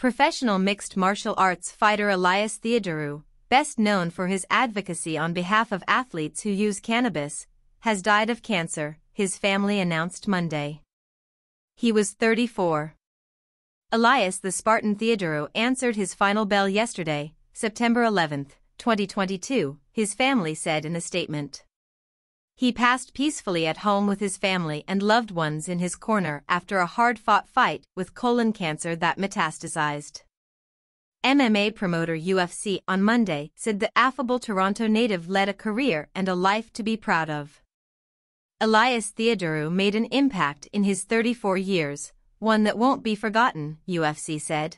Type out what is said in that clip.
Professional mixed martial arts fighter Elias Theodorou, best known for his advocacy on behalf of athletes who use cannabis, has died of cancer, his family announced Monday. He was 34. Elias the Spartan Theodorou answered his final bell yesterday, September 11, 2022, his family said in a statement. He passed peacefully at home with his family and loved ones in his corner after a hard-fought fight with colon cancer that metastasized. MMA promoter UFC on Monday said the affable Toronto native led a career and a life to be proud of. Elias Theodorou made an impact in his 34 years, one that won't be forgotten, UFC said.